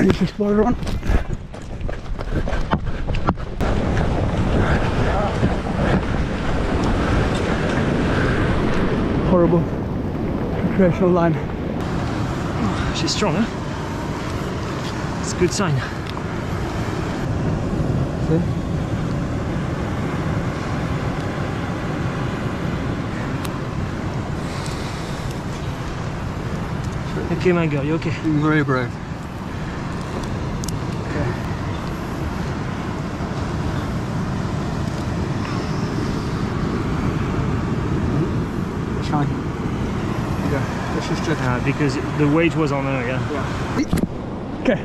I just exploded one. Horrible recreational line. She's strong, huh? It's a good sign. See? Okay, my girl, you okay? Very brave. It's. Yeah, this is just Uh, because the weight was on her, yeah. Okay.